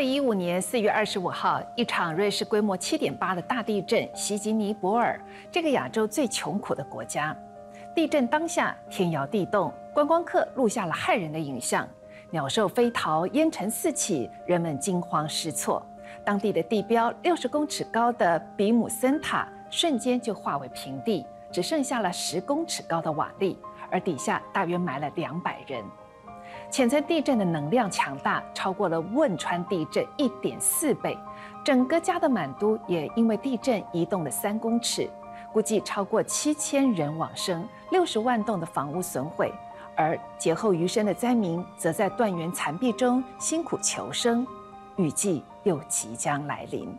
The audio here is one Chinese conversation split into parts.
零一五年四月二十五号，一场瑞士规模七点八的大地震袭击尼泊尔这个亚洲最穷苦的国家。地震当下，天摇地动，观光客录下了骇人的影像：鸟兽飞逃，烟尘四起，人们惊慌失措。当地的地标六十公尺高的比姆森塔瞬间就化为平地，只剩下了十公尺高的瓦砾，而底下大约埋了两百人。浅层地震的能量强大，超过了汶川地震一点四倍。整个加德满都也因为地震移动了三公尺，估计超过七千人往生，六十万栋的房屋损毁。而劫后余生的灾民则在断垣残壁中辛苦求生，雨季又即将来临。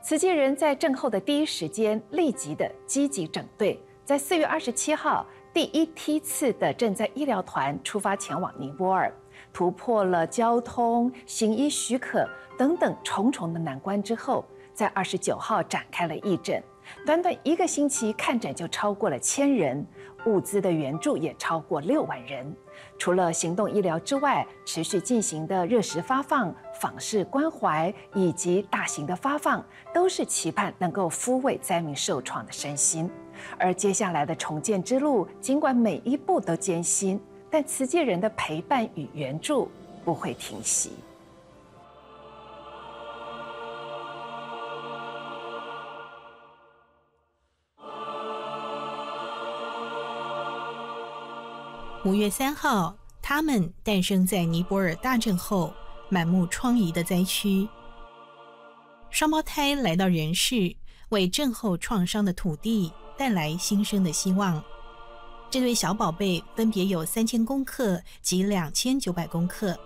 慈济人在震后的第一时间立即的积极整队，在四月二十七号。第一梯次的赈灾医疗团出发前往尼泊尔，突破了交通、行医许可等等重重的难关之后，在二十九号展开了义诊。短短一个星期，看诊就超过了千人，物资的援助也超过六万人。除了行动医疗之外，持续进行的热食发放、访视关怀以及大型的发放，都是期盼能够抚慰灾民受创的身心。而接下来的重建之路，尽管每一步都艰辛，但慈济人的陪伴与援助不会停息。五月三号，他们诞生在尼泊尔大震后满目疮痍的灾区。双胞胎来到人世，为震后创伤的土地。带来新生的希望。这对小宝贝分别有三千公克及两千九百公克。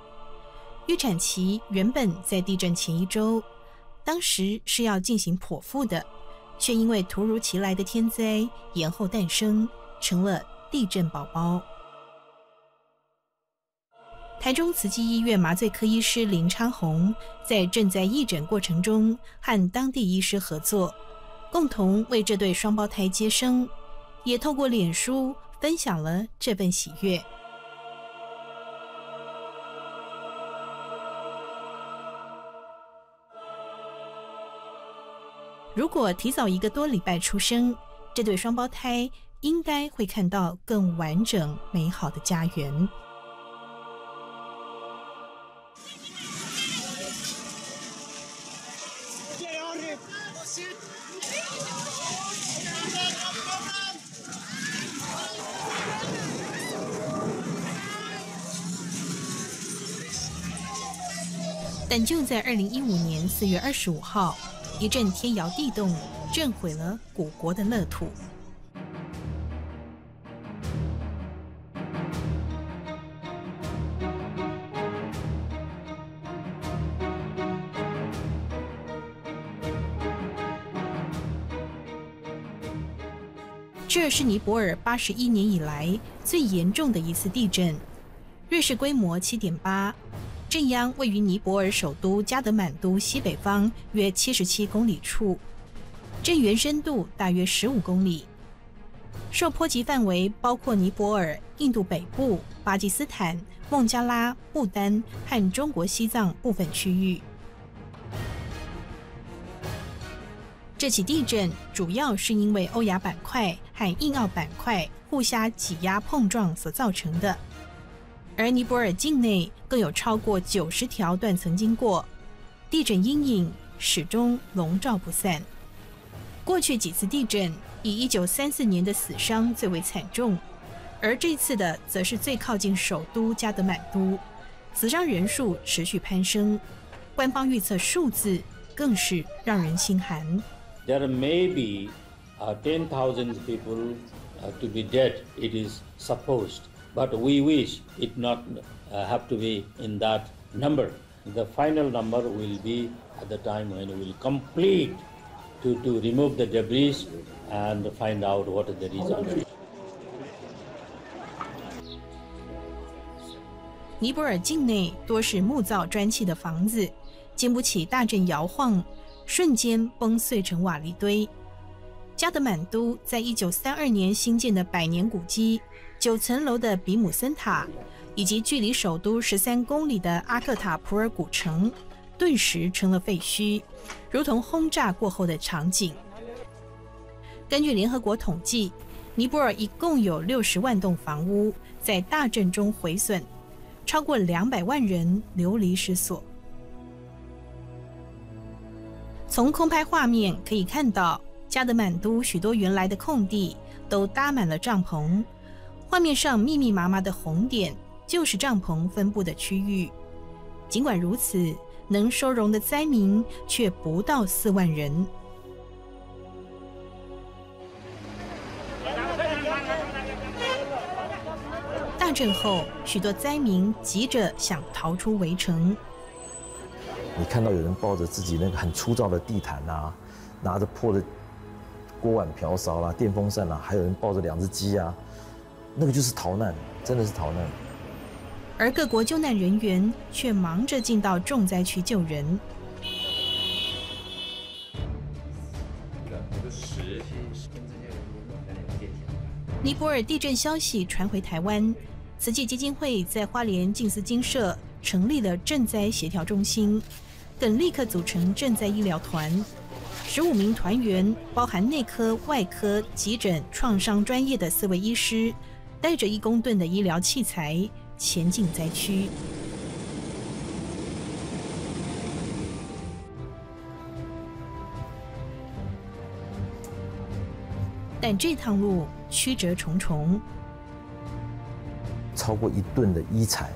预产期原本在地震前一周，当时是要进行剖腹的，却因为突如其来的天灾延后诞生，成了地震宝宝。台中慈济医院麻醉科医师林昌宏在正在义诊过程中和当地医师合作。共同为这对双胞胎接生，也透过脸书分享了这份喜悦。如果提早一个多礼拜出生，这对双胞胎应该会看到更完整美好的家园。但就在二零一五年四月二十五号，一阵天摇地动，震毁了古国的乐土。这是尼泊尔八十一年以来最严重的一次地震，瑞士规模七点八。震央位于尼泊尔首都加德满都西北方约七十七公里处，震源深度大约十五公里，受波及范围包括尼泊尔、印度北部、巴基斯坦、孟加拉、不丹和中国西藏部分区域。这起地震主要是因为欧亚板块和印澳板块互相挤压碰撞所造成的。而尼泊尔境内更有超过九十条断层经过，地震阴影始终笼罩不散。过去几次地震，以一九三四年的死伤最为惨重，而这次的则是最靠近首都加德满都，死伤人数持续攀升，官方预测数字更是让人心寒。There may be ten thousand people to be dead. It is supposed. But we wish it not have to be in that number. The final number will be at the time when we will complete to, to remove the debris and find out what the result. 尼泊尔境内多是木造砖砌的房子，经不起大震摇晃，瞬间崩碎成瓦砾堆。加德满都在一九三二年新建的百年古迹。九层楼的比姆森塔，以及距离首都十三公里的阿克塔普尔古城，顿时成了废墟，如同轰炸过后的场景。根据联合国统计，尼泊尔一共有六十万栋房屋在大震中毁损，超过两百万人流离失所。从空拍画面可以看到，加德满都许多原来的空地都搭满了帐篷，画面上密密麻麻的红点就是帐篷分布的区域。尽管如此，能收容的灾民却不到四万人。大震后，许多灾民急着想逃出围城。你看到有人抱着自己那个很粗糙的地毯啊，拿着破的锅碗瓢勺啦、电风扇啦，还有人抱着两只鸡啊，那个就是逃难，真的是逃难。而各国救难人员却忙着进到重灾区救人。尼泊尔地震消息传回台湾，慈济基金会在花莲静思精舍。成立了赈灾协调中心，等立刻组成赈灾医疗团，十五名团员包含内科、外科、急诊、创伤专业的四位医师，带着一公吨的医疗器材前进灾区。但这趟路曲折重重，超过一吨的医材。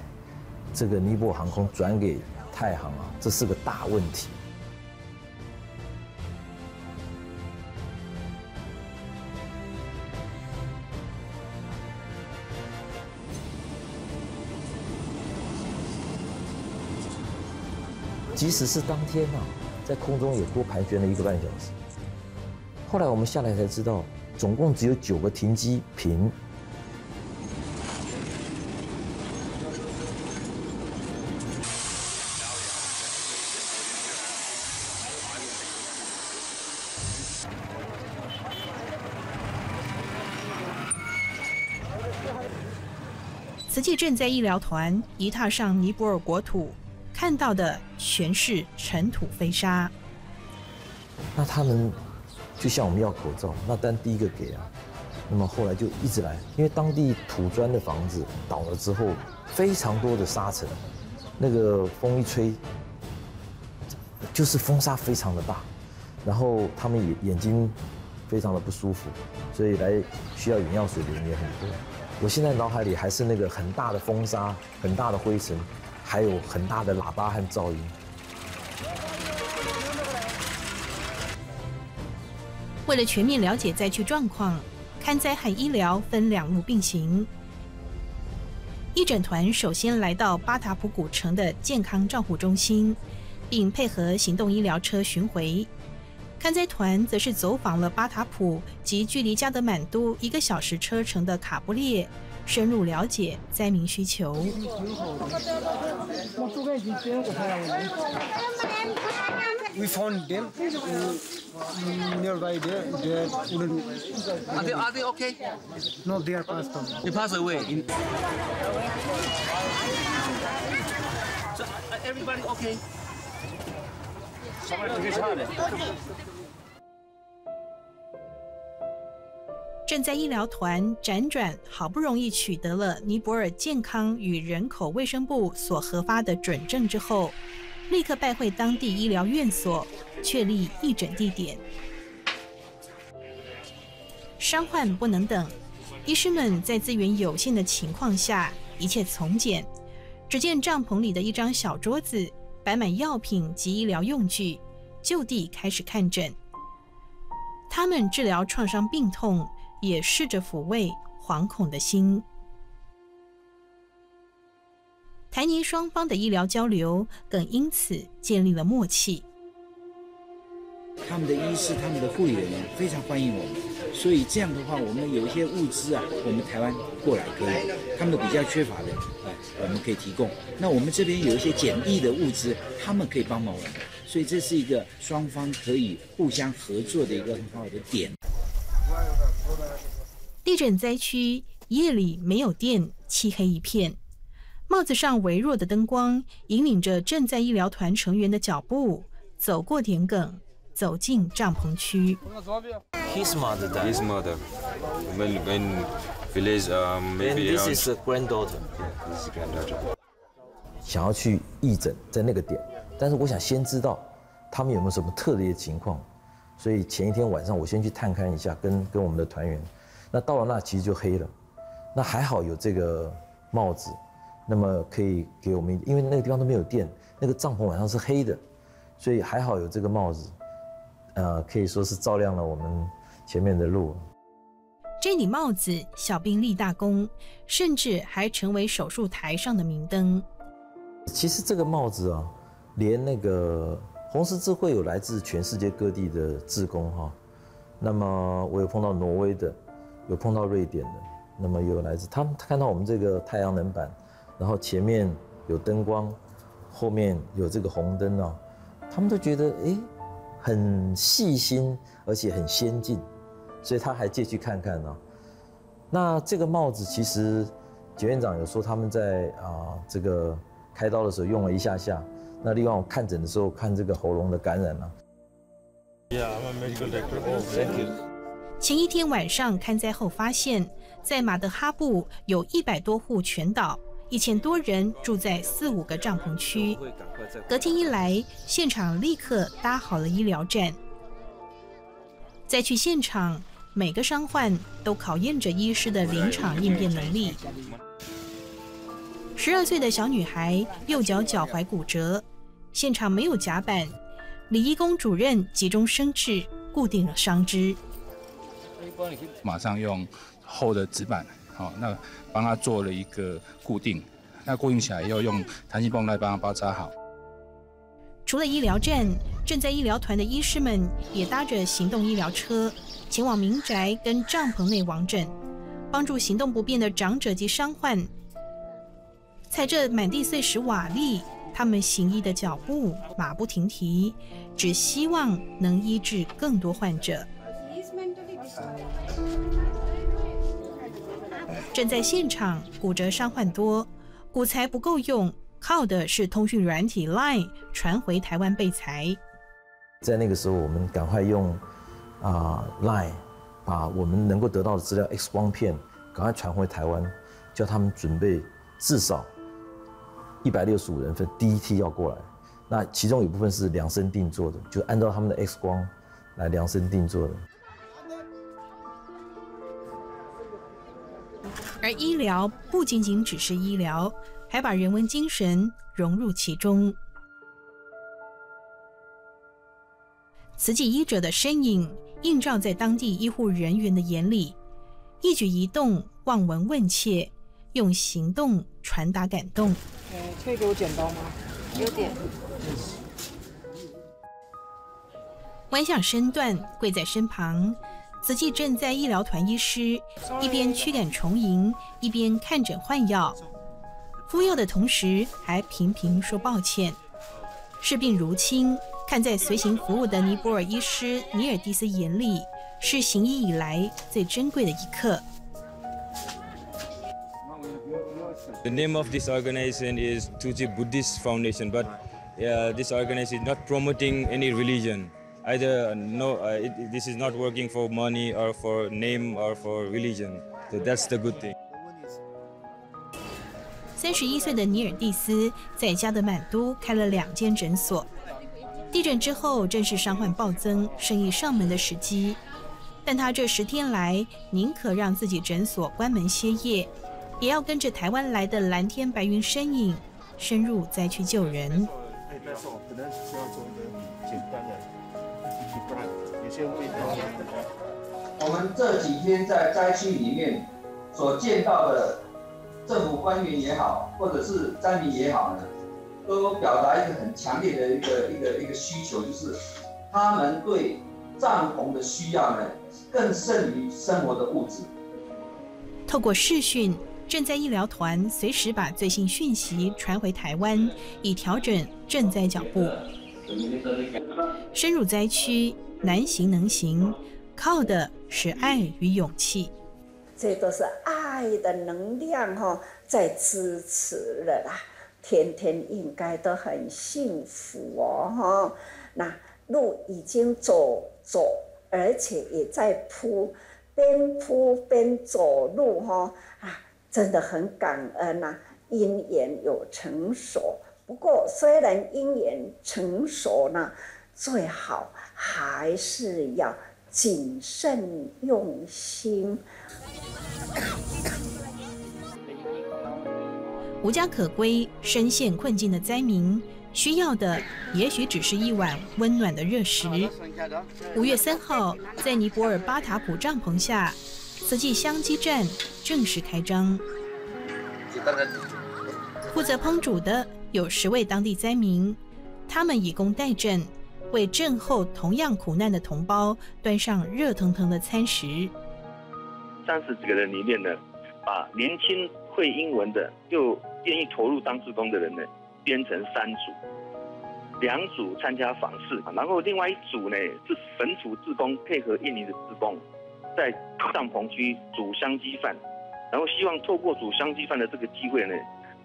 这个尼泊尔航空转给太行啊，这是个大问题。即使是当天啊，在空中也多盘旋了一个半小时。后来我们下来才知道，总共只有九个停机坪。慈济赈灾医疗团一踏上尼泊尔国土，看到的全是尘土飞沙。那他们就向我们要口罩，那单第一个给啊。那么后来就一直来，因为当地土砖的房子倒了之后，非常多的沙尘，那个风一吹，就是风沙非常的大，然后他们眼眼睛非常的不舒服，所以来需要眼药水的人也很多。我现在脑海里还是那个很大的风沙、很大的灰尘，还有很大的喇叭和噪音。为了全面了解灾区状况，看灾和医疗分两路并行。义诊团首先来到巴塔普古城的健康照护中心，并配合行动医疗车巡回。看灾团则是走访了巴塔普及距离加德满都一个小时车程的卡布列，深入了解灾民需求。We found them nearby there. They wouldn't. Are they are they okay? No, they are passed on. They pass away. In... So everybody okay? 正在医疗团辗转，好不容易取得了尼泊尔健康与人口卫生部所核发的准证之后，立刻拜会当地医疗院所，确立义诊地点。伤患不能等，医师们在资源有限的情况下，一切从简。只见帐篷里的一张小桌子。摆满药品及医疗用具，就地开始看诊。他们治疗创伤病痛，也试着抚慰惶恐的心。台尼双方的医疗交流，更因此建立了默契。他们的医师、他们的护理人员非常欢迎我们，所以这样的话，我们有一些物资啊，我们台湾过来可以，他们比较缺乏的，哎，我们可以提供。那我们这边有一些简易的物资，他们可以帮忙我们，所以这是一个双方可以互相合作的一个很好的点。地震灾区夜里没有电，漆黑一片，帽子上微弱的灯光引领着正在医疗团成员的脚步，走过田埂，走进帐篷区。His mother died. His mother, when when village um, maybe this around is a granddaughter. his granddaughter. 想要去义诊，在那个点，但是我想先知道他们有没有什么特别的情况，所以前一天晚上我先去探看一下，跟跟我们的团员。那到了那其实就黑了，那还好有这个帽子，那么可以给我们，因为那个地方都没有电，那个帐篷晚上是黑的，所以还好有这个帽子，呃，可以说是照亮了我们前面的路。这顶帽子小兵立大功，甚至还成为手术台上的明灯。其实这个帽子啊，连那个红十字会有来自全世界各地的志工哈、那么我有碰到挪威的，有碰到瑞典的，那么也有来自他们看到我们这个太阳能板，然后前面有灯光，后面有这个红灯啊，他们都觉得诶很细心，而且很先进，所以他还借去看看呢、那这个帽子其实检院长有说他们在啊、这个开刀的时候用了一下下，那另外我看诊的时候看这个喉咙的感染啊，前一天晚上看灾后发现，在马德哈布有一百多户全岛，一千多人住在四五个帐篷区。隔天一来，现场立刻搭好了医疗站。再去现场，每个伤患都考验着医师的临场应变能力。十二岁的小女孩右脚脚踝骨折，现场没有夹板，李医工主任急中生智，固定了伤肢。马上用厚的纸板，好、那帮他做了一个固定。那固定起来要，用弹性绷带帮他包扎好。除了医疗站，正在医疗团的医师们也搭着行动医疗车，前往民宅跟帐篷内王诊，帮助行动不便的长者及伤患。踩着满地碎石瓦砾，他们行医的脚步马不停蹄，只希望能医治更多患者。正在现场，骨折伤患多，骨材不够用，靠的是通讯软体 Line 传回台湾备材。在那个时候我们赶快用啊、Line 把我们能够得到的资料 X 光片赶快传回台湾，叫他们准备至少一百六十五人份第一梯要过来，那其中有部分是量身定做的，就按照他们的 X 光来量身定做的。而医疗不仅仅只是医疗，还把人文精神融入其中。慈济医者的身影映照在当地医护人员的眼里，一举一动望闻问切，用行动传达感动。呃，可以给我剪刀吗？有点。弯下身段，跪在身旁。慈济正在医疗团医师一边驱赶虫蝇，一边看诊换药。敷药的同时，还频频说抱歉。视病如亲，看在随行服务的尼泊尔医师尼尔蒂斯眼里，是行医以来最珍贵的一刻。The name of this organization is Tuji Buddhist Foundation, but uh, this organization is not promoting any religion. Either no, uh, it, this is not working for money or for name or for religion. So that's the good thing. 三十一岁的尼尔蒂斯在加德满都开了两间诊所。地震之后，正是伤患暴增、生意上门的时机。但他这十天来，宁可让自己诊所关门歇业，也要跟着台湾来的蓝天白云身影，深入灾区救人。我可能需要做一个简单的，有些味道。我们这几天在灾区里面所见到的政府官员也好，或者是灾民也好呢，都表达一个很强烈的一个一个一个需求，就是他们对帐篷的需要呢，更胜于生活的物质。透过视讯，赈灾医疗团随时把最新讯息传回台湾，以调整赈灾脚步。深入灾区，难行能行，靠的是爱与勇气。这都是爱的能量哈在支持了啦，天天应该都很幸福哦哈。那路已经走走，而且也在铺，边铺边走路哈啊，真的很感恩呐，姻缘有成熟。不过虽然姻缘成熟呢，最好还是要谨慎用心。无家可归、深陷困境的灾民，需要的也许只是一碗温暖的热食。五月三号，在尼泊尔巴塔普帐篷下，慈济香积站正式开张。负责烹煮的有十位当地灾民，他们以工代赈，为震后同样苦难的同胞端上热腾腾的餐食。三十几个人里面呢，把年轻会英文的又愿意投入当志工的人呢，编成三组，两组参加访视，然后另外一组呢是本土志工配合印尼的志工，在帐篷区煮香鸡饭，然后希望透过煮香鸡饭的这个机会呢，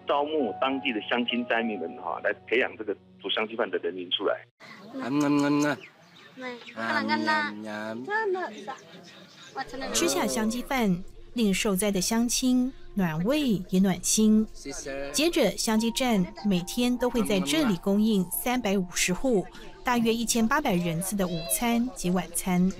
招募当地的乡亲灾民们哈，来培养这个煮香鸡饭的人民出来。吃下香鸡饭，令受灾的乡亲暖胃也暖心。接着，香鸡站每天都会在这里供应三百五十户、大约一千八百人次的午餐及晚餐。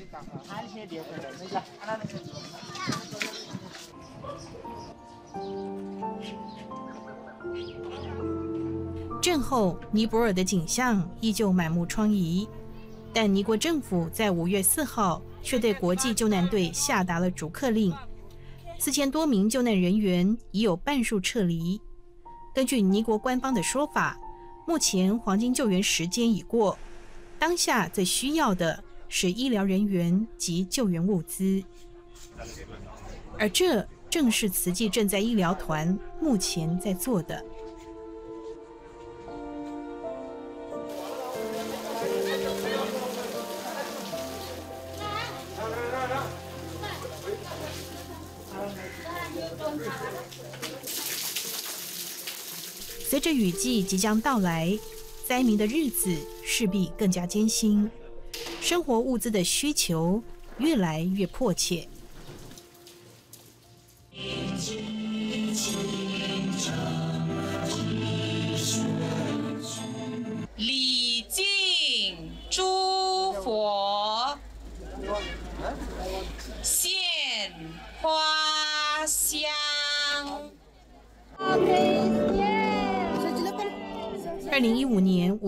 震后，尼泊尔的景象依旧满目疮痍，但尼国政府在五月四号。却对国际救难队下达了逐客令，四千多名救难人员已有半数撤离。根据尼国官方的说法，目前黄金救援时间已过，当下最需要的是医疗人员及救援物资，而这正是慈济正在医疗团目前在做的。随着雨季即将到来，灾民的日子势必更加艰辛，生活物资的需求越来越迫切。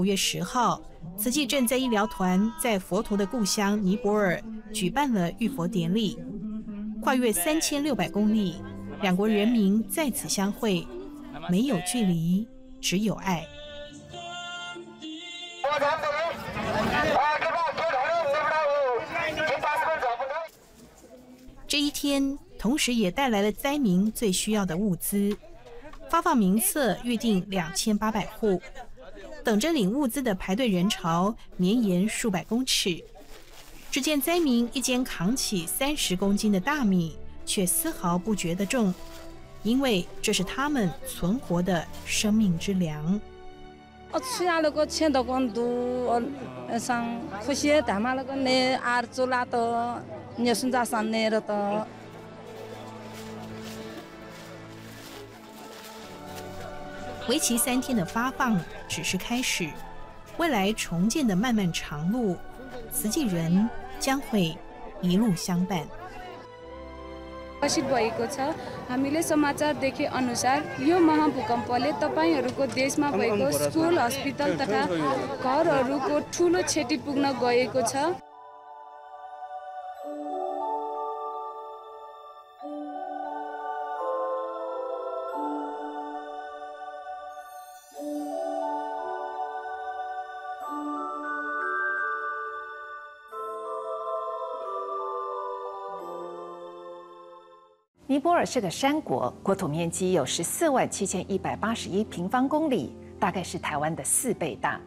五月十号，慈济赈灾医疗团在佛陀的故乡尼泊尔举办了浴佛典礼，跨越三千六百公里，两国人民在此相会，没有距离，只有爱。这一天，同时也带来了灾民最需要的物资，发放名册，预定两千八百户。等着领物资的排队人潮绵延数百公尺，只见灾民一肩扛起三十公斤的大米，却丝毫不觉得重，因为这是他们存活的生命之粮。我吃下那个钱的光都上可惜，但嘛那个那儿子拉到你孙子上来了的。为期三天的发放只是开始，未来重建的漫漫长路，慈济人将会一路相伴。प्रकाशित भएको छ हामीले समाचार देखे अनुसार यो महाभूकम्पले तपाईँहरूको देशमा भएको स्कुल हस्पिटल तथा घरहरूको ठुलो क्षति पुग्न गएको छ 尼泊尔是个山国，国土面积有十四万七千一百八十一平方公里，大概是台湾的四倍大。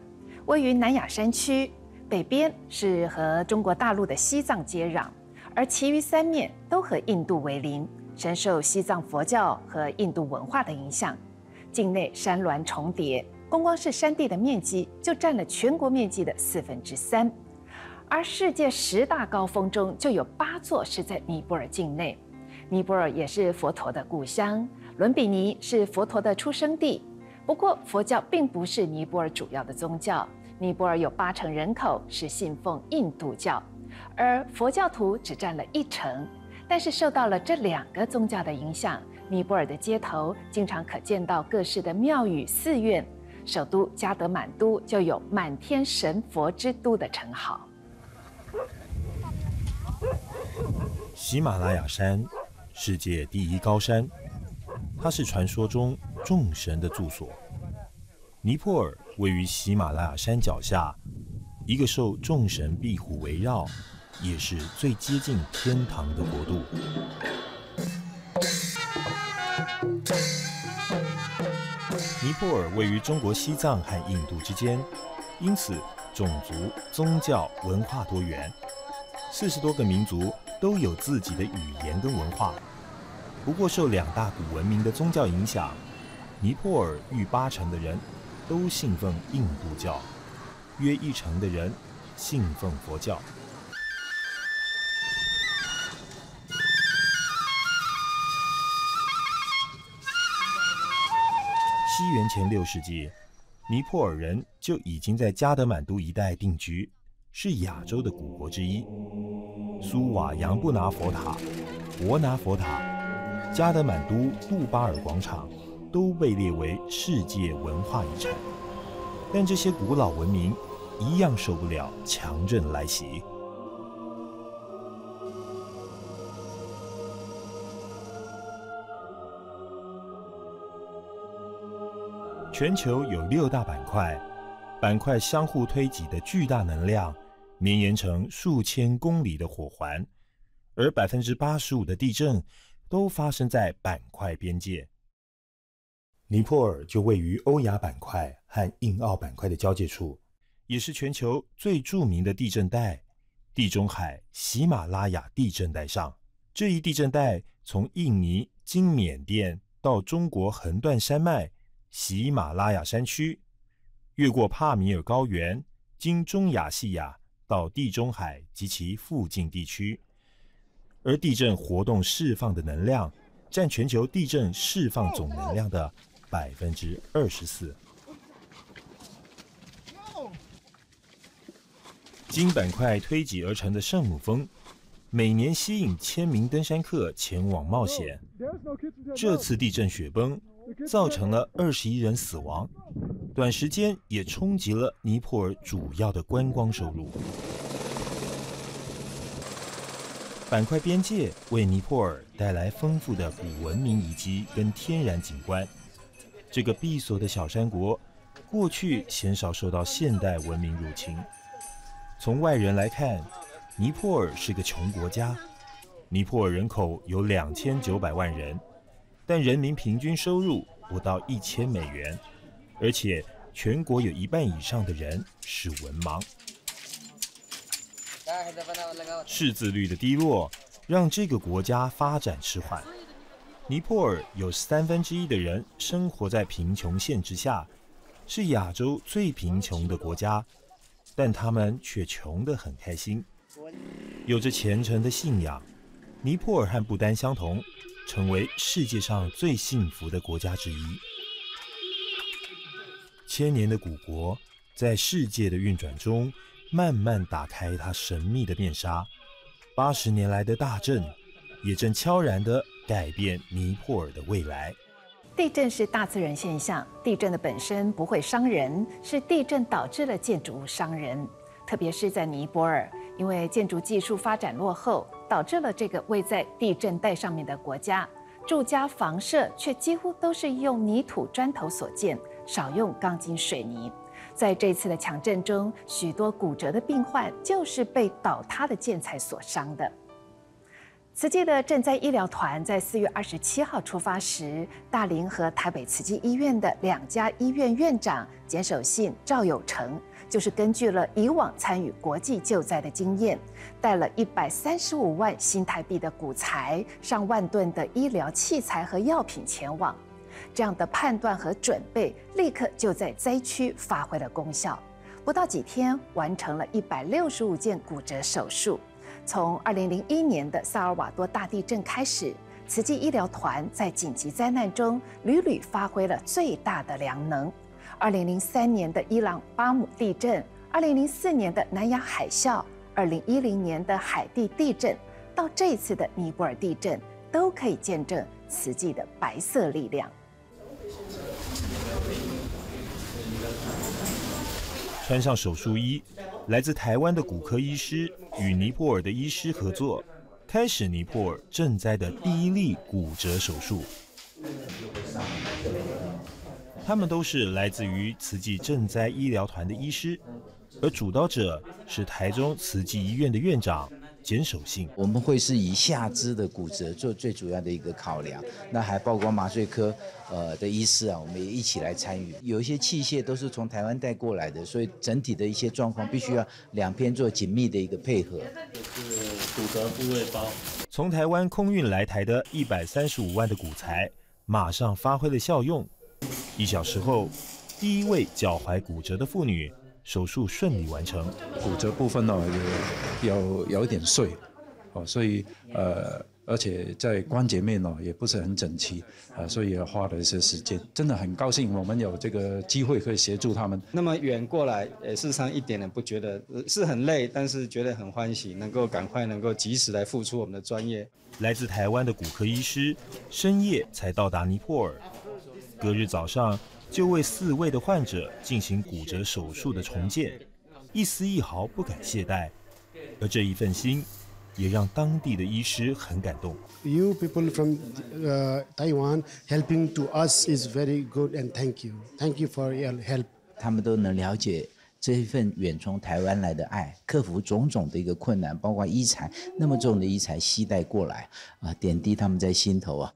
位于南亚山区，北边是和中国大陆的西藏接壤，而其余三面都和印度为邻，深受西藏佛教和印度文化的影响。境内山峦重叠，光光是山地的面积就占了全国面积的四分之三。而世界十大高峰中就有八座是在尼泊尔境内。尼泊尔也是佛陀的故乡，伦比尼是佛陀的出生地。不过，佛教并不是尼泊尔主要的宗教。尼泊尔有八成人口是信奉印度教，而佛教徒只占了一成。但是受到了这两个宗教的影响，尼泊尔的街头经常可见到各式的庙宇寺院。首都加德满都就有“满天神佛之都”的称号。喜马拉雅山，世界第一高山，它是传说中众神的住所。尼泊尔位于喜马拉雅山脚下，一个受众神庇护围绕，也是最接近天堂的国度。尼泊尔位于中国西藏和印度之间，因此种族、宗教、文化多元，四十多个民族都有自己的语言跟文化。不过受两大古文明的宗教影响，尼泊尔逾八成的人。都信奉印度教，约一成的人信奉佛教。西元前六世纪，尼泊尔人就已经在加德满都一带定居，是亚洲的古国之一。苏瓦扬布拿佛塔、博拿佛塔、加德满都杜巴尔广场。都被列为世界文化遗产，但这些古老文明一样受不了强震来袭。全球有六大板块，板块相互推挤的巨大能量，绵延成数千公里的火环，而百分之八十五的地震都发生在板块边界。尼泊尔就位于欧亚板块和印澳板块的交界处，也是全球最著名的地震带——地中海喜马拉雅地震带上。这一地震带从印尼经缅甸到中国横断山脉喜马拉雅山区，越过帕米尔高原，经中亚细亚到地中海及其附近地区。而地震活动释放的能量，占全球地震释放总能量的。百分之二十四。经板块推挤而成的圣母峰，每年吸引千名登山客前往冒险。这次地震雪崩造成了二十一人死亡，短时间也冲击了尼泊尔主要的观光收入。板块边界为尼泊尔带来丰富的古文明遗迹跟天然景观。这个闭锁的小山国，过去鲜少受到现代文明入侵。从外人来看，尼泊尔是个穷国家。尼泊尔人口有两千九百万人，但人民平均收入不到一千美元，而且全国有一半以上的人是文盲。识字率的低落，让这个国家发展迟缓。尼泊尔有三分之一的人生活在贫穷线之下，是亚洲最贫穷的国家，但他们却穷得很开心，有着虔诚的信仰。尼泊尔和不丹相同，成为世界上最幸福的国家之一。千年的古国，在世界的运转中，慢慢打开它神秘的面纱。八十年来的大震，也正悄然的。改变尼泊尔的未来。地震是大自然现象，地震的本身不会伤人，是地震导致了建筑物伤人。特别是在尼泊尔，因为建筑技术发展落后，导致了这个位在地震带上面的国家，住家房舍却几乎都是用泥土砖头所建，少用钢筋水泥。在这次的强震中，许多骨折的病患就是被倒塌的建材所伤的。慈济的赈灾医疗团在四月二十七号出发时，大林和台北慈济医院的两家医院院长简守信、赵有成就是根据了以往参与国际救灾的经验，带了一百三十五万新台币的骨材、上万吨的医疗器材和药品前往。这样的判断和准备，立刻就在灾区发挥了功效。不到几天，完成了一百六十五件骨折手术。从二零零一年的萨尔瓦多大地震开始，慈济医疗团在紧急灾难中屡屡发挥了最大的良能。二零零三年的伊朗巴姆地震，二零零四年的南亚海啸，二零一零年的海地地震，到这次的尼泊尔地震，都可以见证慈济的白色力量。穿上手术衣，来自台湾的骨科医师与尼泊尔的医师合作，开始尼泊尔赈灾的第一例骨折手术。他们都是来自于慈济赈灾医疗团的医师，而主刀者是台中慈济医院的院长。简守信，我们会是以下肢的骨折做最主要的一个考量，那还包括麻醉科呃的医师啊，我们也一起来参与。有一些器械都是从台湾带过来的，所以整体的一些状况必须要两边做紧密的一个配合。这是骨折部位包。从台湾空运来台的一百三十五万的骨材，马上发挥了效用。一小时后，第一位脚踝骨折的妇女。手术顺利完成，骨折部分呢有有有一点碎，哦，所以呃，而且在关节面呢也不是很整齐，啊，所以也花了一些时间。真的很高兴我们有这个机会可以协助他们。那么远过来，事实上一点也不觉得是很累，但是觉得很欢喜，能够赶快能够及时来付出我们的专业。来自台湾的骨科医师深夜才到达尼泊尔，隔日早上。就为四位的患者进行骨折手术的重建，一丝一毫不敢懈怠，而这一份心，也让当地的医师很感动。You people from Taiwan helping to us is very good and thank you, thank you for your help。他们都能了解这一份远从台湾来的爱，克服种种的一个困难，包括医材那么重的医材携带过来啊，点滴他们在心头啊。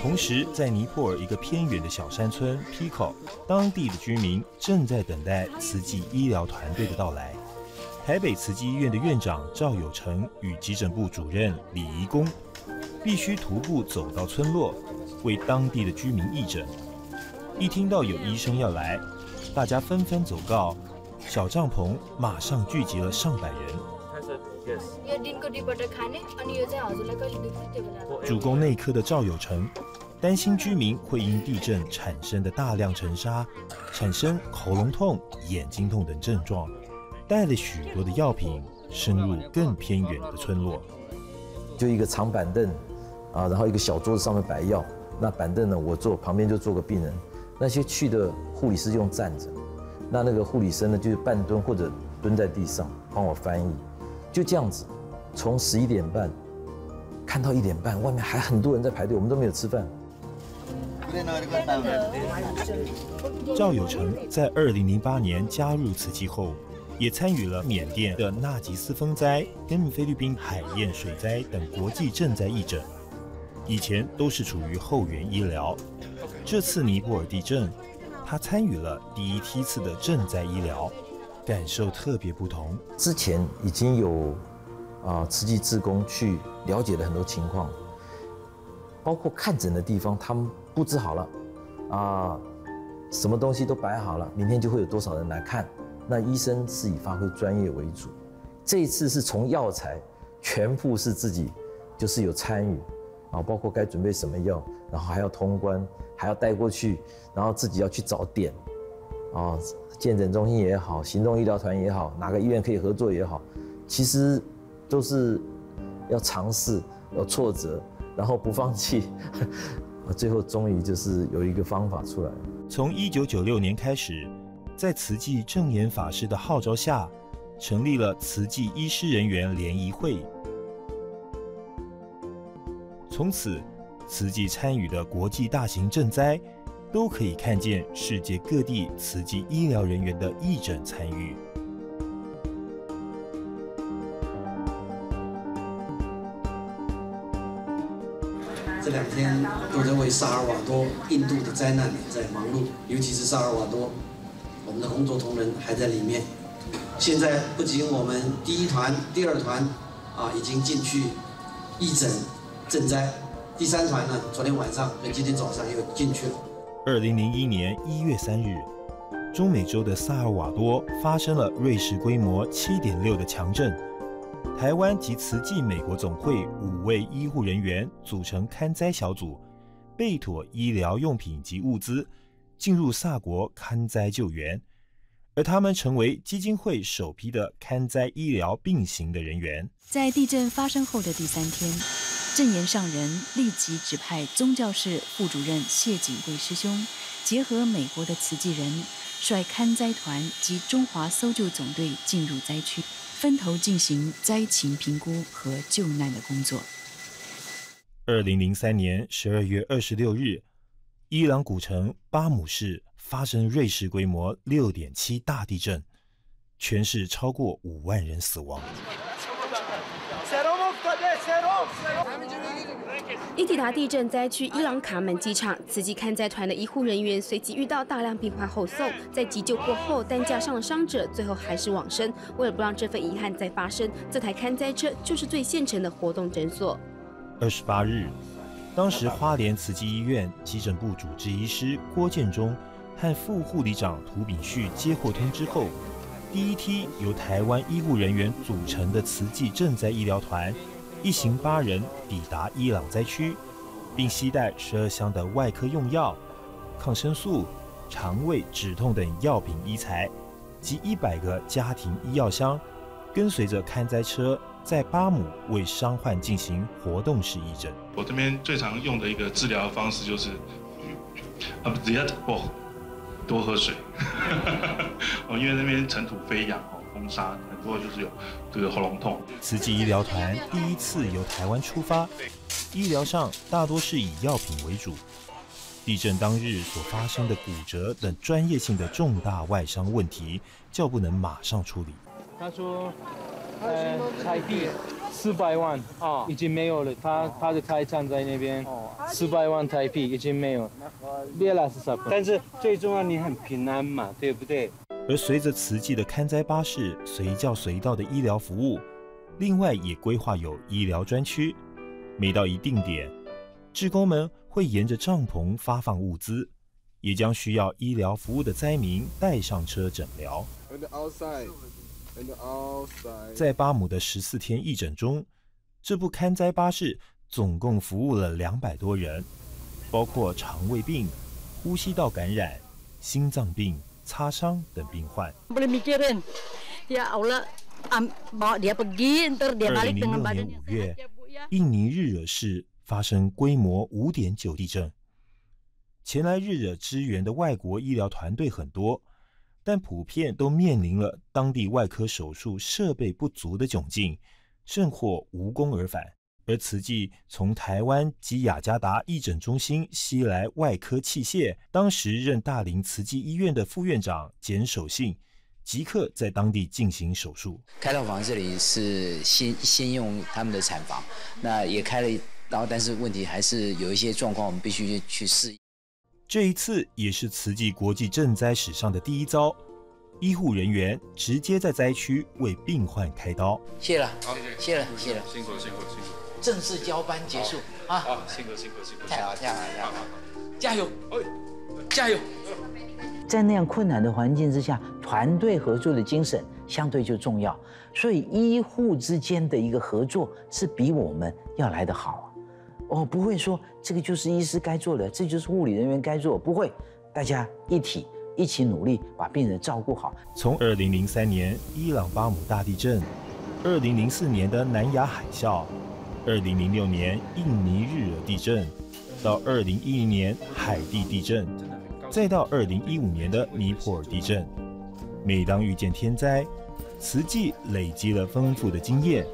同时，在尼泊尔一个偏远的小山村 Pico，当地的居民正在等待慈济医疗团队的到来。台北慈济医院的院长赵有成与急诊部主任李怡公，必须徒步走到村落，为当地的居民义诊。一听到有医生要来，大家纷纷走告，小帐篷马上聚集了上百人。主攻内科的赵有成担心居民会因地震产生的大量尘沙产生喉咙痛、眼睛痛等症状，带了许多的药品深入更偏远的村落。就一个长板凳啊，然后一个小桌子上面摆药。那板凳呢，我坐旁边就坐个病人。那些去的护理师用站着，那那个护理生呢，就是半蹲或者蹲在地上帮我翻译。就这样子，从十一点半看到一点半，外面还很多人在排队，我们都没有吃饭。赵有成在二零零八年加入慈济后，也参与了缅甸的纳吉斯风灾跟菲律宾海燕水灾等国际赈灾义诊，以前都是处于后援医疗。这次尼泊尔地震，他参与了第一梯次的赈灾医疗。感受特别不同。之前已经有啊，慈济志工去了解了很多情况，包括看诊的地方，他们布置好了啊，什么东西都摆好了，明天就会有多少人来看。那医生是以发挥专业为主。这一次是从药材全部是自己，就是有参与啊，包括该准备什么药，然后还要通关，还要带过去，然后自己要去找点啊。健诊中心也好，行动医疗团也好，哪个医院可以合作也好，其实都是要尝试，要挫折，然后不放弃，最后终于就是有一个方法出来。从一九九六年开始，在慈济正言法师的号召下，成立了慈济医师人员联谊会。从此，慈济参与的国际大型赈灾。都可以看见世界各地慈济医疗人员的义诊参与。这两天都在为萨尔瓦多、印度的灾难在忙碌，尤其是萨尔瓦多，我们的工作同仁还在里面。现在不仅我们第一团、第二团啊已经进去义诊赈灾，第三团呢，昨天晚上和今天早上又进去了。二零零一年一月三日，中美洲的萨尔瓦多发生了瑞士规模七点六的强震。台湾及慈济美国总会五位医护人员组成勘灾小组，备妥医疗用品及物资，进入萨国勘灾救援。而他们成为基金会首批的勘灾医疗并行的人员。在地震发生后的第三天，正言上人立即指派宗教室副主任谢景贵师兄，结合美国的慈济人，率勘灾团及中华搜救总队进入灾区。分头进行灾情评估和救难的工作。二零零三年十二月二十六日，伊朗古城巴姆市发生瑞士规模六点七大地震，全市超过五万人死亡。一抵达地震灾区伊朗卡门机场，慈济看灾团的医护人员随即遇到大量病患后送，在急救过后，担架上的伤者最后还是往生。为了不让这份遗憾再发生，这台看灾车就是最现成的活动诊所。二十八日，当时花莲慈济医院急诊部主治医师郭建中和副护理长涂炳旭接获通知后，第一梯由台湾医护人员组成的慈济赈灾医疗团。一行八人抵达伊朗灾区，并携带十二箱的外科用药、抗生素、肠胃止痛等药品医材及一百个家庭医药箱，跟随着看灾车在巴姆为伤患进行活动式义诊。我这边最常用的一个治疗方式就是，啊，不，要多多喝水，哦，因为那边尘土飞扬哦，风沙。不过就是有这个喉咙痛。慈济医疗团第一次由台湾出发，医疗上大多是以药品为主。地震当日所发生的骨折等专业性的重大外伤问题，较不能马上处理。他说，呃，台币四百万啊，已经没有了。他他的财产在那边，四百万台币已经没有。别了是啥？但是最重要，你很平安嘛，对不对？而随着慈济的看灾巴士随叫随到的医疗服务，另外也规划有医疗专区。每到一定点，志工们会沿着帐篷发放物资，也将需要医疗服务的灾民带上车诊疗。在巴姆的十四天义诊中，这部看灾巴士总共服务了两百多人，包括肠胃病、呼吸道感染、心脏病。擦伤等病患。二零零六年五月，印尼日惹市发生规模五点九地震。前来日惹支援的外国医疗团队很多，但普遍都面临了当地外科手术设备不足的窘境，甚或无功而返。而慈济从台湾及雅加达义诊中心吸来外科器械，当时任大林慈济医院的副院长简守信即刻在当地进行手术。开刀房这里是先先用他们的产房，那也开了刀，但是问题还是有一些状况，我们必须去适应。这一次也是慈济国际赈灾史上的第一遭，医护人员直接在灾区为病患开刀。谢了，好，谢了，谢了，辛苦了，辛苦了，辛苦。正式交班结束啊！好，辛苦辛苦辛苦！太好太好太好！加油！加油！在那样困难的环境之下，团队合作的精神相对就重要。所以医护之间的一个合作是比我们要来得好。哦，不会说这个就是医师该做的，这就是护理人员该做，不会，大家一体一起努力把病人照顾好。从二零零三年伊朗巴姆大地震，二零零四年的南亚海啸。二零零六年印尼日惹地震，到二零一零年海地地震，再到二零一五年的尼泊尔地震。每当遇见天灾，慈济累积了丰富的经验，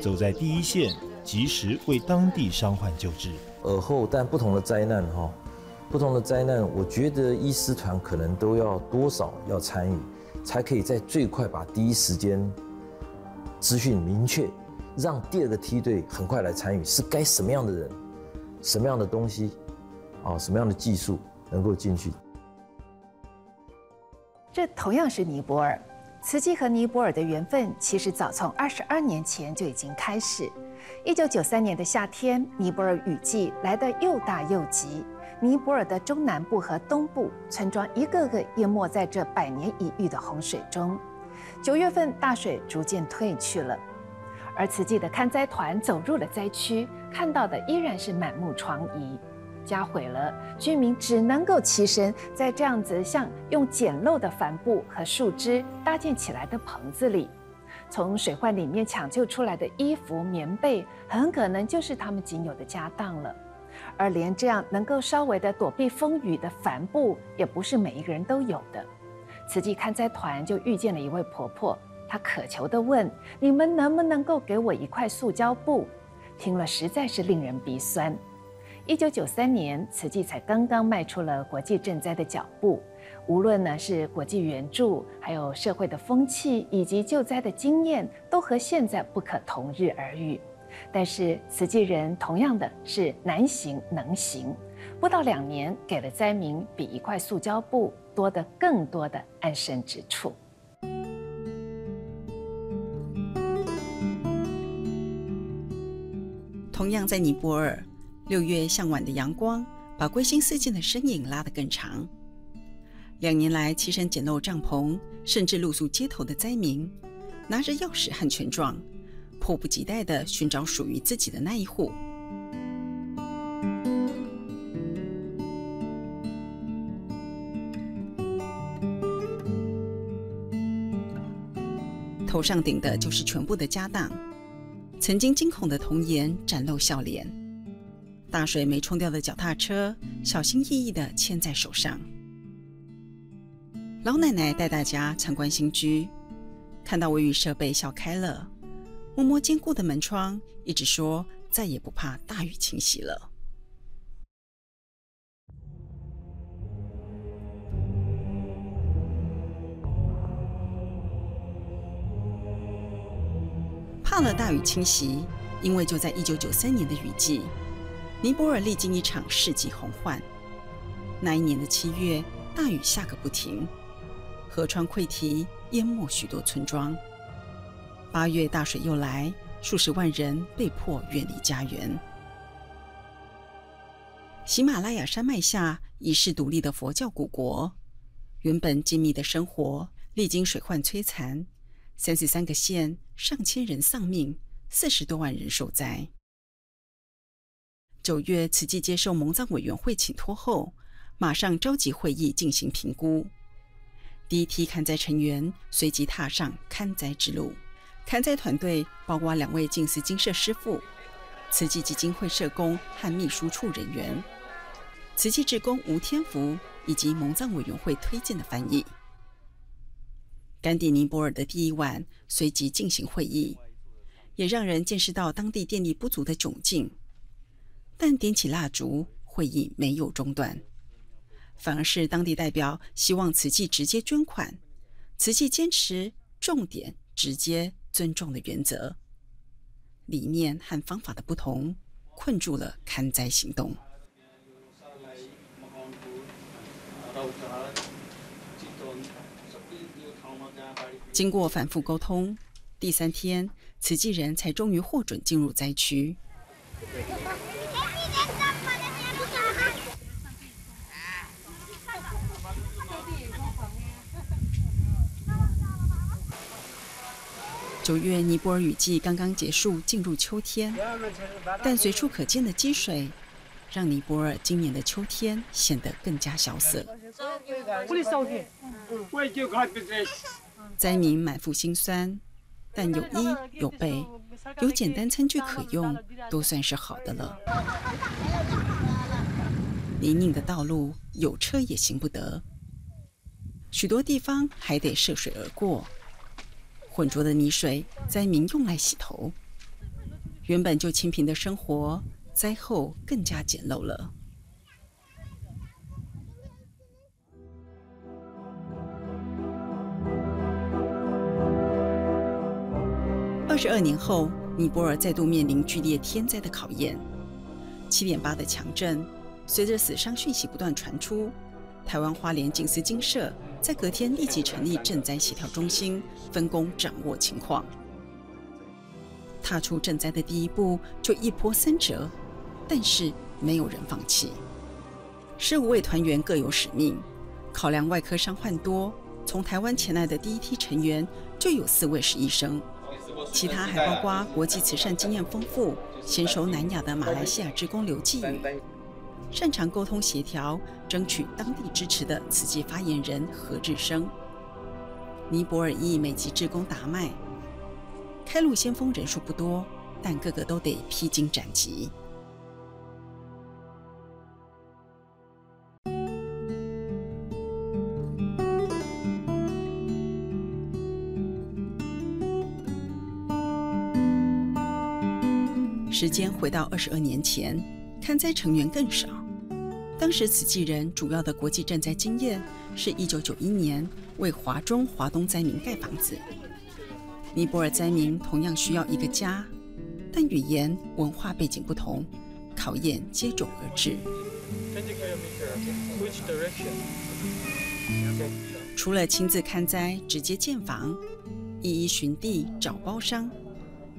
走在第一线，及时为当地伤患救治。而后，但不同的灾难哈，不同的灾难，我觉得医师团可能都要多少要参与，才可以在最快把第一时间资讯明确。让第二个梯队很快来参与，是该什么样的人，什么样的东西，啊，什么样的技术能够进去？这同样是尼泊尔，慈济和尼泊尔的缘分其实早从二十二年前就已经开始。一九九三年的夏天，尼泊尔雨季来得又大又急，尼泊尔的中南部和东部村庄一个个淹没在这百年一遇的洪水中。九月份，大水逐渐退去了，而慈济的看灾团走入了灾区，看到的依然是满目疮痍。家毁了，居民只能够栖身在这样子像用简陋的帆布和树枝搭建起来的棚子里。从水患里面抢救出来的衣服、棉被，很可能就是他们仅有的家当了。而连这样能够稍微的躲避风雨的帆布，也不是每一个人都有的。慈济看灾团就遇见了一位婆婆，他渴求地问：“你们能不能够给我一块塑胶布？”听了实在是令人鼻酸。一九九三年，慈济才刚刚迈出了国际赈灾的脚步。无论呢是国际援助，还有社会的风气，以及救灾的经验，都和现在不可同日而语。但是慈济人同样的是难行能行，不到两年，给了灾民比一块塑胶布多的更多的安身之处。同样在尼泊尔。六月向晚的阳光，把归心似箭的身影拉得更长。两年来栖身简陋帐篷，甚至露宿街头的灾民，拿着钥匙和权状，迫不及待地寻找属于自己的那一户。头上顶的就是全部的家当，曾经惊恐的童颜展露笑脸。大水没冲掉的脚踏车，小心翼翼地牵在手上。老奶奶带大家参观新居，看到卫浴设备笑开了，摸摸坚固的门窗，一直说再也不怕大雨侵袭了。怕了大雨侵袭，因为就在一九九三年的雨季。尼泊尔历经一场世纪洪患。那一年的七月，大雨下个不停，河川溃堤，淹没许多村庄。八月大水又来，数十万人被迫远离家园。喜马拉雅山脉下已是独立的佛教古国，原本静谧的生活历经水患摧残，三十三个县上千人丧命，四十多万人受灾。九月，慈济接受蒙藏委员会请托后，马上召集会议进行评估。第一批看灾成员随即踏上看灾之路。看灾团队包括两位近似金舍师傅、慈济基金会社工和秘书处人员、慈济志工吴天福以及蒙藏委员会推荐的翻译。甘地尼泊尔的第一晚随即进行会议，也让人见识到当地电力不足的窘境。但点起蜡烛，会议没有中断，反而是当地代表希望慈济直接捐款。慈济坚持重点、直接、尊重的原则，理念和方法的不同，困住了看灾行动。经过反复沟通，第三天，慈济人才终于获准进入灾区。九月，尼泊尔雨季刚刚结束，进入秋天，但随处可见的积水，让尼泊尔今年的秋天显得更加萧瑟。灾民满腹心酸，但有衣有被，有简单餐具可用，都算是好的了。泥泞的道路，有车也行不得，许多地方还得涉水而过。浑浊的泥水，灾民用来洗头。原本就清贫的生活，灾后更加简陋了。二十二年后，尼泊尔再度面临剧烈天灾的考验。七点八的强震，随着死伤讯息不断传出，台湾花莲警司金社在隔天立即成立赈灾协调中心，分工掌握情况。踏出赈灾的第一步就一波三折，但是没有人放弃。十五位团员各有使命，考量外科伤患多，从台湾前来的第一梯成员就有四位是医生，其他还包括国际慈善经验丰富、娴熟南亚的马来西亚职工刘继宇。擅长沟通协调、争取当地支持的慈济发言人何志生，尼泊尔裔美籍职工达麦，开路先锋人数不多，但个个都得披荆斩棘。时间回到二十二年前，看灾成员更少。当时慈济人主要的国际赈灾经验是一九九一年为华中、华东灾民盖房子。尼泊尔灾民同样需要一个家，但语言文化背景不同，考验接踵而至。除了亲自看灾、直接建房，一一寻地找包商，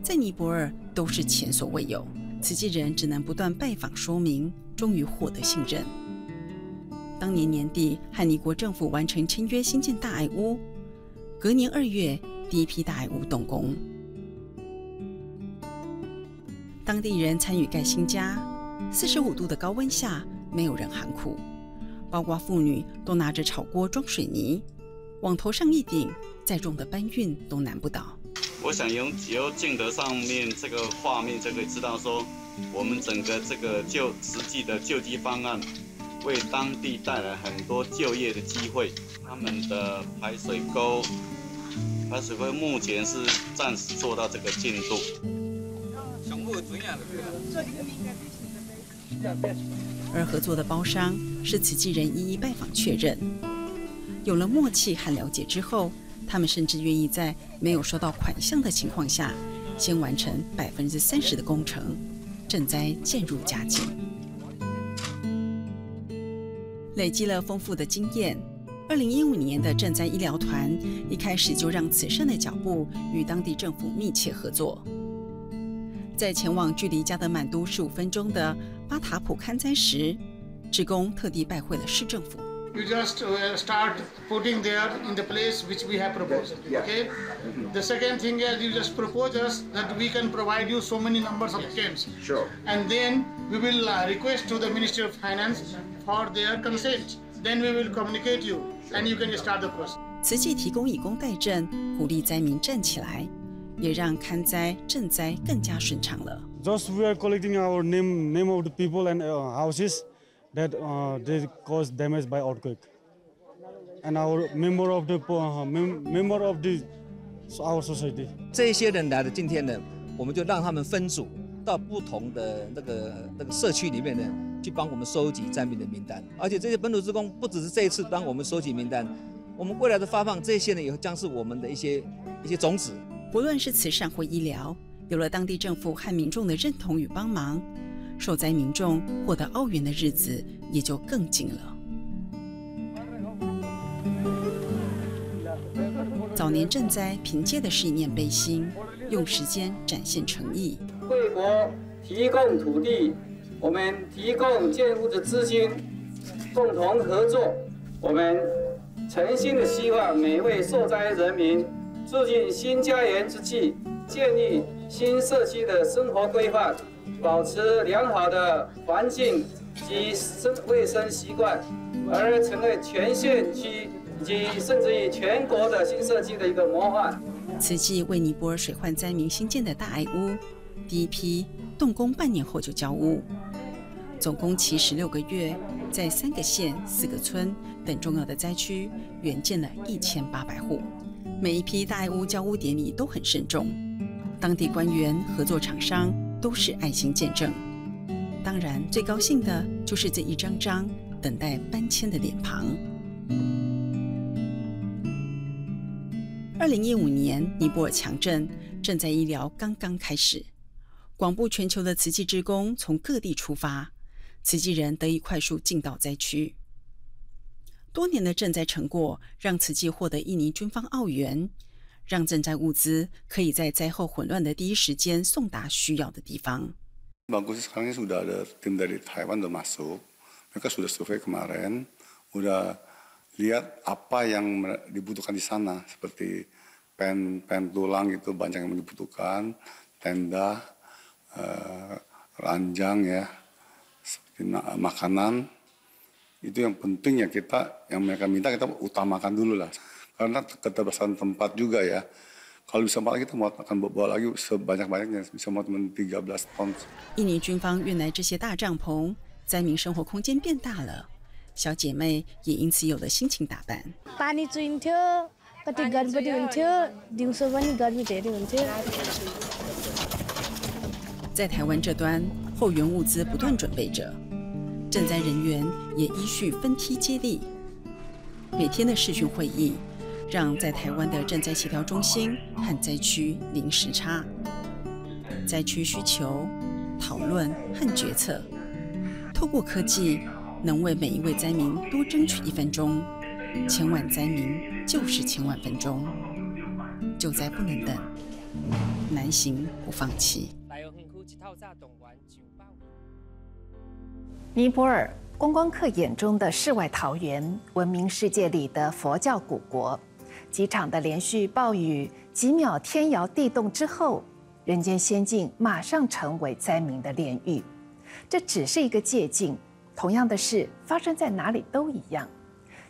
在尼泊尔都是前所未有。慈济人只能不断拜访说明，终于获得信任。当年年底，和尼国政府完成签约新建大爱屋，隔年二月，第一批大爱屋动工。当地人参与盖新家，四十五度的高温下，没有人喊苦，包括妇女都拿着炒锅装水泥，往头上一顶，再重的搬运都难不倒。我想由由镜头上面这个画面就可以知道，说我们整个这个救实际的救济方案，为当地带来很多就业的机会。他们的排水沟，排水沟目前是暂时做到这个进度。而合作的包商是慈济人一一拜访确认，有了默契和了解之后。他们甚至愿意在没有收到款项的情况下，先完成百分之三十的工程，赈灾渐入佳境。累积了丰富的经验，二零一五年的赈灾医疗团一开始就让慈善的脚步与当地政府密切合作。在前往距离加德满都十五分钟的巴塔普勘灾时，职工特地拜会了市政府。you just uh, start putting there in the place which we have proposed. Okay. The second thing is you just propose us that we can provide you so many numbers of camps. Sure. And then we will uh, request to the Ministry of Finance for their consent. Then we will communicate you, and you can start the process. 慈济提供以工代赈，鼓励灾民站起来，也让看灾赈灾更加顺畅了。Just we are collecting our name name of the people and uh, houses That uh, they caused damage by earthquake. And our member of the uh, member of the our society. 这些人来的今天呢，我们就让他们分组到不同的那个那个社区里面呢，去帮我们收集灾民的名单。而且这些本土职工不只是这一次帮我们收集名单，我们未来的发放这些呢，也将是我们的一些 一些种子。不论是慈善或医疗，有了当地政府和民众的认同与帮忙。受灾民众获得澳元的日子也就更近了。早年赈灾凭借的是一念悲心，用时间展现诚意。贵国提供土地，我们提供建屋的资金，共同合作。我们诚心的希望每位受灾人民，住进新家园之际，建立新社区的生活规划。保持良好的环境及生卫生习惯，而成为全县区以及甚至于全国的新设计的一个模范。慈济为尼泊尔水患灾民新建的大爱屋，第一批动工半年后就交屋，总工期十六个月，在三个县、四个村等重要的灾区，援建了一千八百户。每一批大爱屋交屋典礼都很慎重，当地官员、合作厂商。都是爱心见证，当然最高兴的就是这一张张等待搬迁的脸庞。二零一五年，尼泊尔强震，正在医疗刚刚开始，广布全球的慈济职工从各地出发，慈济人得以快速进到灾区。多年的赈灾成果，让慈济获得印尼军方澳元，让赈灾物资可以在灾后混乱的第一时间送达需要的地方。Bagus sekarang sudah ada tim dari Taiwan udah masuk. Mereka sudah survei kemarin, udah lihat apa yang dibutuhkan di sana seperti pen pen tulang itu banyak yang dibutuhkan, tenda, uh, ranjang ya, seperti makanan. Itu yang penting ya kita yang mereka minta kita utamakan dulu lah. Karena keterbatasan tempat juga ya. Kalau bisa empat lagi kita mau akan bawa lagi sebanyak-banyaknya bisa mau teman 13 ton. 印尼军方运来这些大帐篷，灾民生活空间变大了，小姐妹也因此有了心情打扮。 पानी चुइन्थ्यो कति गडबडी हुन्थ्यो दिउँसो पनि गर्मी धेरै हुन्थ्यो 在台湾这端，后援物资不断准备着，赈灾人员也依序分梯接力。每天的视讯会议， 让在台湾的赈灾协调中心和灾区零时差。灾区需求、讨论和决策，透过科技，能为每一位灾民多争取一分钟。千万灾民就是千万分钟，救灾不能等，难行不放弃。尼泊尔观光客眼中的世外桃源，闻名世界里的佛教古国。几场的连续暴雨，几秒天摇地动之后，人间仙境马上成为灾民的炼狱。这只是一个借镜，同样的事发生在哪里都一样。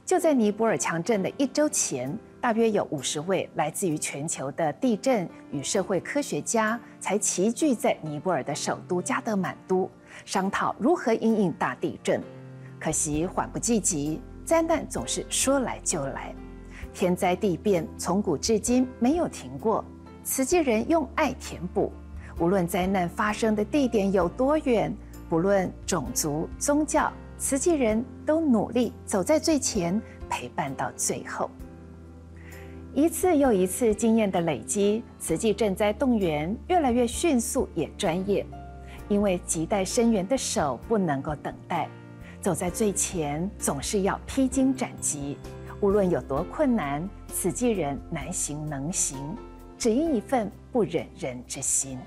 就在尼泊尔强震的一周前，大约有五十位来自于全球的地震与社会科学家，才齐聚在尼泊尔的首都加德满都，商讨如何应应大地震。可惜缓不济急，灾难总是说来就来，天灾地变从古至今没有停过。慈济人用爱填补，无论灾难发生的地点有多远，不论种族、宗教。慈济人都努力走在最前，陪伴到最后。一次又一次经验的累积，慈济赈灾动员越来越迅速也专业。因为亟待生源的手不能够等待，走在最前总是要披荆斩棘。无论有多困难此际人难行能行只因一份不忍人之心。